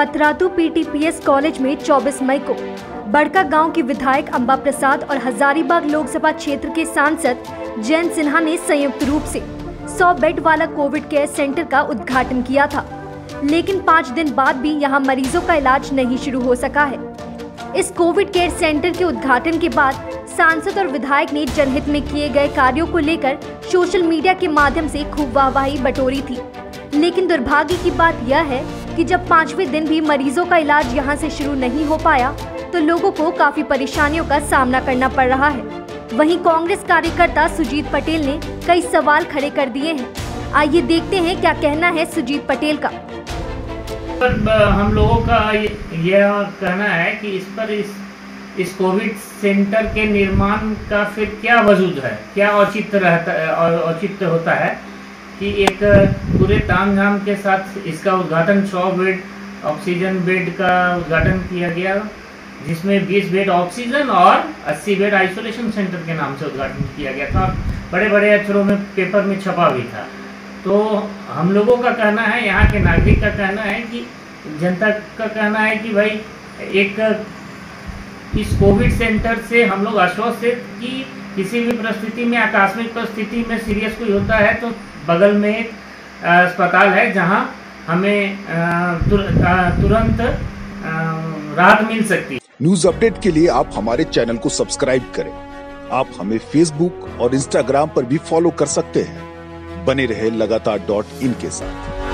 Patratu PTPS college में 24 मई को। बड़का गाँव की विधायक अंबा प्रसाद और हजारीबाग लोकसभा क्षेत्र के सांसद जयंत सिन्हा ने संयुक्त रूप से 100 बेड वाला कोविड केयर सेंटर का उद्घाटन किया था। लेकिन पाँच दिन बाद भी यहाँ मरीजों का इलाज नहीं शुरू हो सका है। इस कोविड केयर सेंटर के उद्घाटन के बाद सांसद और विधायक ने जनहित में किए गए कार्यों को लेकर सोशल मीडिया के माध्यम से खूब वाहवाही बटोरी थी। लेकिन दुर्भाग्य की बात यह है कि जब पाँचवें दिन भी मरीजों का इलाज यहाँ से शुरू नहीं हो पाया तो लोगों को काफ़ी परेशानियों का सामना करना पड़ रहा है। वहीं कांग्रेस कार्यकर्ता सुजीत पटेल ने कई सवाल खड़े कर दिए हैं। आइए देखते हैं क्या कहना है सुजीत पटेल का। पर हम लोगों का यह कहना है कि इस पर इस इस कोविड सेंटर के निर्माण का फिर क्या वजूद है? क्या औचित्य रहता औचित्य होता है? कि एक पूरे तामझाम के साथ इसका उद्घाटन 100 बेड, ऑक्सीजन बेड का उद्घाटन किया गया, जिसमें 20 बेड ऑक्सीजन और 80 बेड आइसोलेशन सेंटर के नाम से उद्घाटन किया गया था। बड़े बड़े अक्षरों में, पेपर में छपा भी था। तो हम लोगों का कहना है, यहाँ के नागरिक का कहना है कि, जनता का कहना है कि भाई, एक इस कोविड सेंटर से हम लोग आश्वस्त थे कि किसी भी परिस्थिति में आकस्मिक परिस्थिति में सीरियस कोई होता है तो बगल में एक अस्पताल है जहाँ हमें तुर, तुरंत राहत मिल सकती है। न्यूज़ अपडेट के लिए आप हमारे चैनल को सब्सक्राइब करें। आप हमें फेसबुक और इंस्टाग्राम पर भी फॉलो कर सकते हैं। बने रहे लगातार डॉट इन के साथ।